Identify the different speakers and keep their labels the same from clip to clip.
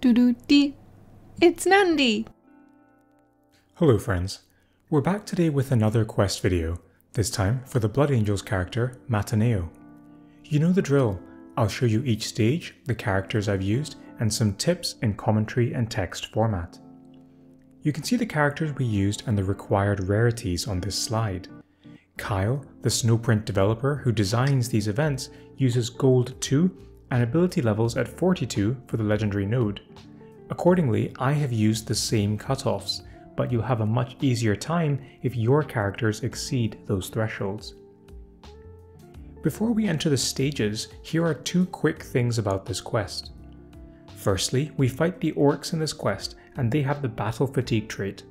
Speaker 1: doo doo dee. It's Nandi!
Speaker 2: Hello friends, we're back today with another quest video, this time for the Blood Angels character, Mataneo. You know the drill, I'll show you each stage, the characters I've used, and some tips in commentary and text format. You can see the characters we used and the required rarities on this slide. Kyle, the Snowprint developer who designs these events, uses Gold 2 and ability levels at 42 for the legendary node. Accordingly, I have used the same cutoffs, but you'll have a much easier time if your characters exceed those thresholds. Before we enter the stages, here are two quick things about this quest. Firstly, we fight the orcs in this quest, and they have the battle fatigue trait,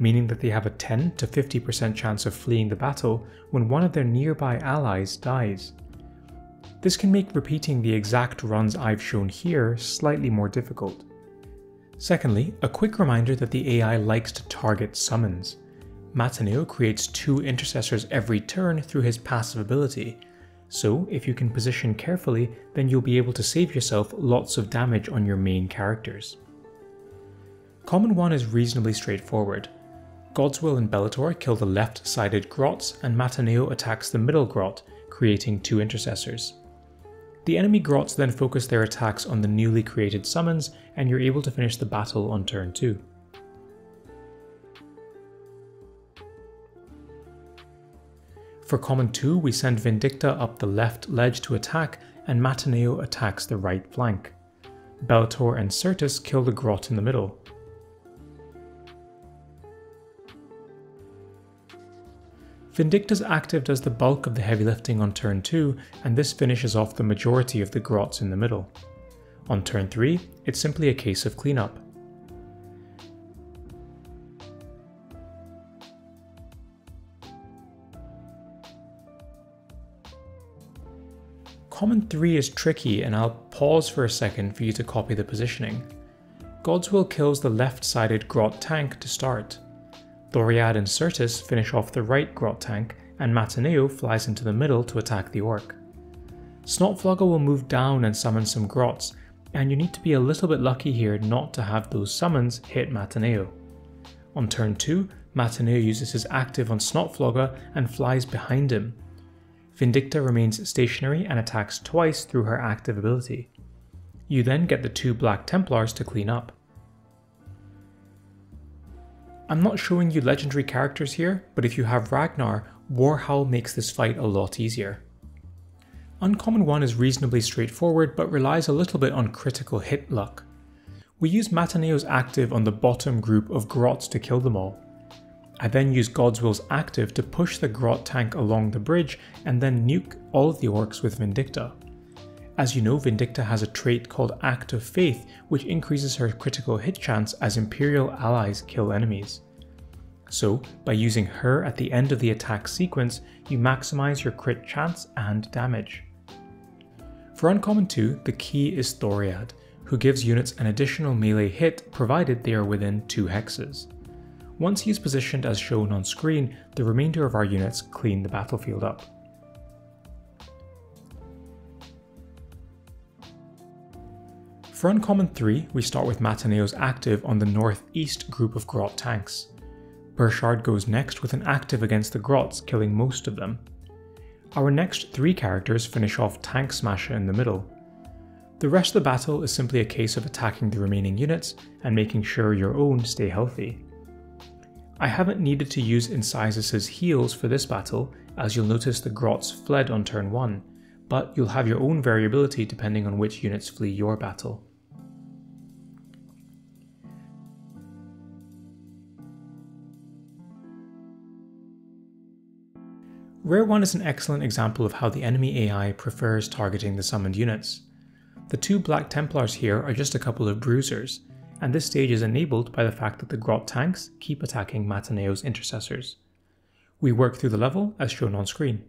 Speaker 2: meaning that they have a 10 to 50% chance of fleeing the battle when one of their nearby allies dies. This can make repeating the exact runs I've shown here slightly more difficult. Secondly, a quick reminder that the AI likes to target summons. Mataneo creates two intercessors every turn through his passive ability, so if you can position carefully, then you'll be able to save yourself lots of damage on your main characters. Common 1 is reasonably straightforward. Godswill and Bellator kill the left-sided grots and Mataneo attacks the middle grot, creating two intercessors. The enemy grots then focus their attacks on the newly created summons and you're able to finish the battle on turn 2. For common 2, we send Vindicta up the left ledge to attack and Mataneo attacks the right flank. Bellator and Certus kill the grot in the middle. Vindicta's active does the bulk of the heavy lifting on turn 2, and this finishes off the majority of the grots in the middle. On turn 3, it's simply a case of cleanup. Common 3 is tricky and I'll pause for a second for you to copy the positioning. Godswill kills the left-sided grot tank to start. Thoriad and Certus finish off the right grot tank, and Mataneo flies into the middle to attack the orc. Snotflogga will move down and summon some grots, and you need to be a little bit lucky here not to have those summons hit Mataneo. On turn 2, Mataneo uses his active on Snotflogga and flies behind him. Vindicta remains stationary and attacks twice through her active ability. You then get the two Black Templars to clean up. I'm not showing you legendary characters here, but if you have Ragnar, Warhowl makes this fight a lot easier. Uncommon 1 is reasonably straightforward, but relies a little bit on critical hit luck. We use Mataneo's active on the bottom group of grots to kill them all. I then use Godswill's active to push the grot tank along the bridge and then nuke all of the orcs with Vindicta. As you know, Vindicta has a trait called Act of Faith, which increases her critical hit chance as Imperial allies kill enemies. So, by using her at the end of the attack sequence, you maximize your crit chance and damage. For Uncommon 2, the key is Thoriad, who gives units an additional melee hit provided they are within 2 hexes. Once he is positioned as shown on screen, the remainder of our units clean the battlefield up. For Uncommon 3, we start with Mataneo's active on the northeast group of Grot tanks. Burchard goes next with an active against the Grots, killing most of them. Our next three characters finish off Tanksmasha in the middle. The rest of the battle is simply a case of attacking the remaining units and making sure your own stay healthy. I haven't needed to use Incisus' heals for this battle, as you'll notice the Grots fled on turn 1, but you'll have your own variability depending on which units flee your battle. Rare 1 is an excellent example of how the enemy AI prefers targeting the summoned units. The two Black Templars here are just a couple of bruisers, and this stage is enabled by the fact that the Grot tanks keep attacking Mataneo's intercessors. We work through the level as shown on screen.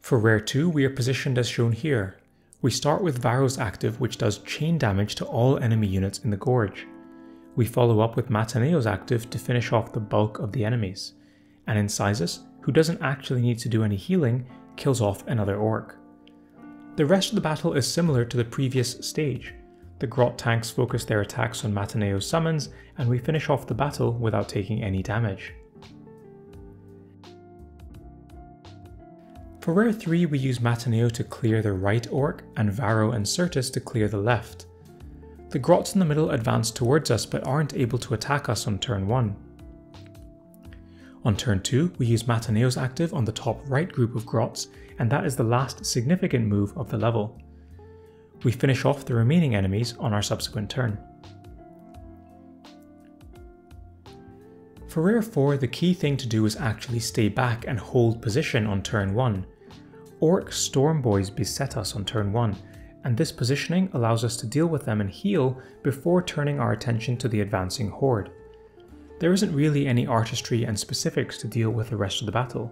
Speaker 2: For Rare 2, we are positioned as shown here. We start with Varro's active which does chain damage to all enemy units in the Gorge. We follow up with Mataneo's active to finish off the bulk of the enemies, and Incisus, who doesn't actually need to do any healing, kills off another orc. The rest of the battle is similar to the previous stage. The Grot tanks focus their attacks on Mataneo's summons, and we finish off the battle without taking any damage. For Rare 3 we use Mataneo to clear the right orc, and Varro and Certus to clear the left. The Grots in the middle advance towards us but aren't able to attack us on turn 1. On turn 2, we use Mataneo's active on the top right group of Grots, and that is the last significant move of the level. We finish off the remaining enemies on our subsequent turn. For Rare 4, the key thing to do is actually stay back and hold position on turn 1. Orc Storm Boys beset us on turn 1, and this positioning allows us to deal with them and heal before turning our attention to the advancing horde there isn't really any artistry and specifics to deal with the rest of the battle.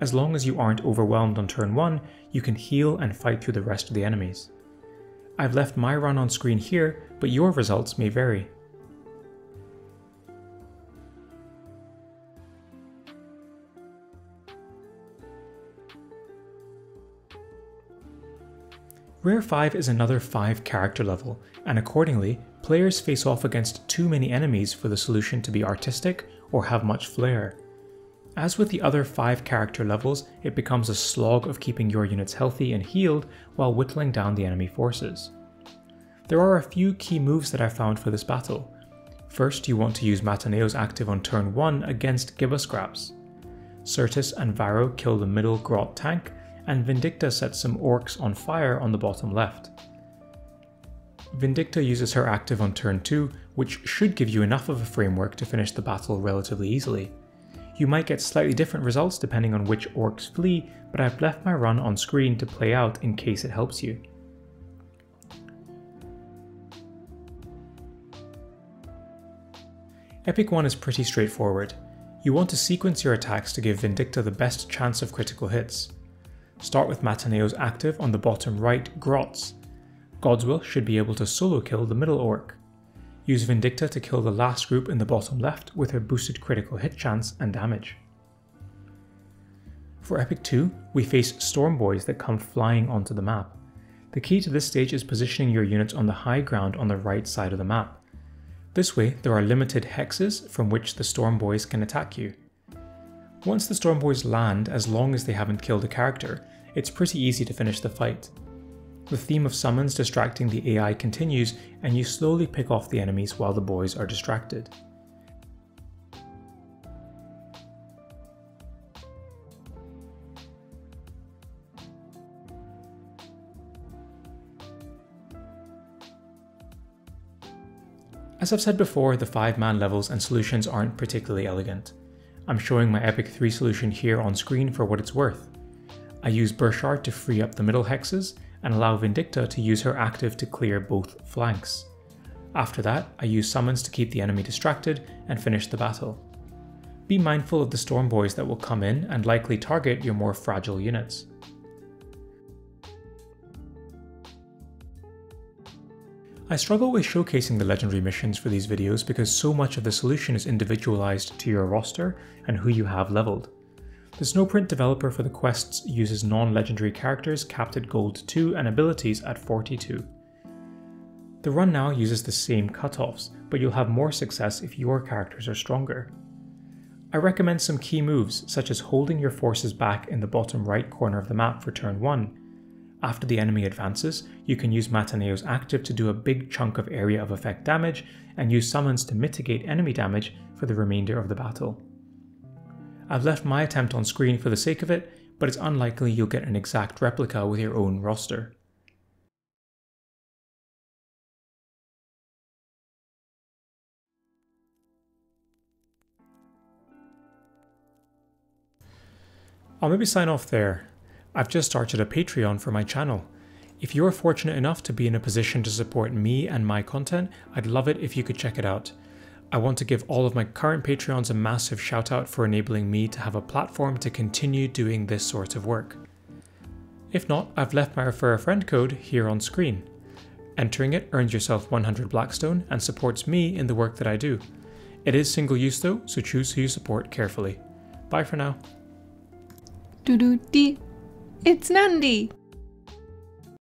Speaker 2: As long as you aren't overwhelmed on turn 1, you can heal and fight through the rest of the enemies. I've left my run on screen here, but your results may vary. Rare 5 is another 5 character level, and accordingly, players face off against too many enemies for the solution to be artistic or have much flair. As with the other 5 character levels, it becomes a slog of keeping your units healthy and healed while whittling down the enemy forces. There are a few key moves that I found for this battle. First, you want to use Mataneo's active on turn 1 against Gibber Gibascraps. Certus and Varro kill the middle Grot tank, and Vindicta sets some orcs on fire on the bottom left. Vindicta uses her active on turn 2, which should give you enough of a framework to finish the battle relatively easily. You might get slightly different results depending on which orcs flee, but I've left my run on screen to play out in case it helps you. Epic 1 is pretty straightforward. You want to sequence your attacks to give Vindicta the best chance of critical hits. Start with Mataneo's active on the bottom right Grots, Godswill should be able to solo kill the middle orc. Use Vindicta to kill the last group in the bottom left with her boosted critical hit chance and damage. For Epic 2, we face Storm Boys that come flying onto the map. The key to this stage is positioning your units on the high ground on the right side of the map. This way, there are limited hexes from which the Storm Boys can attack you. Once the Storm Boys land, as long as they haven't killed a character, it's pretty easy to finish the fight. The theme of summons distracting the AI continues, and you slowly pick off the enemies while the boys are distracted. As I've said before, the 5-man levels and solutions aren't particularly elegant. I'm showing my Epic 3 solution here on screen for what it's worth. I use Burchard to free up the middle hexes, and allow Vindicta to use her active to clear both flanks. After that, I use summons to keep the enemy distracted and finish the battle. Be mindful of the storm boys that will come in and likely target your more fragile units. I struggle with showcasing the legendary missions for these videos because so much of the solution is individualized to your roster and who you have leveled. The Snowprint developer for the quests uses non-legendary characters capped at gold 2 and abilities at 42. The run now uses the same cutoffs, but you'll have more success if your characters are stronger. I recommend some key moves, such as holding your forces back in the bottom right corner of the map for turn 1. After the enemy advances, you can use Mataneo's active to do a big chunk of area of effect damage, and use summons to mitigate enemy damage for the remainder of the battle. I've left my attempt on screen for the sake of it, but it's unlikely you'll get an exact replica with your own roster. I'll maybe sign off there. I've just started a Patreon for my channel. If you're fortunate enough to be in a position to support me and my content, I'd love it if you could check it out. I want to give all of my current Patreons a massive shout out for enabling me to have a platform to continue doing this sort of work. If not, I've left my refer a friend code here on screen. Entering it earns yourself 100 Blackstone and supports me in the work that I do. It is single use though, so choose who you support carefully. Bye for now.
Speaker 1: Do do dee. It's Nandi!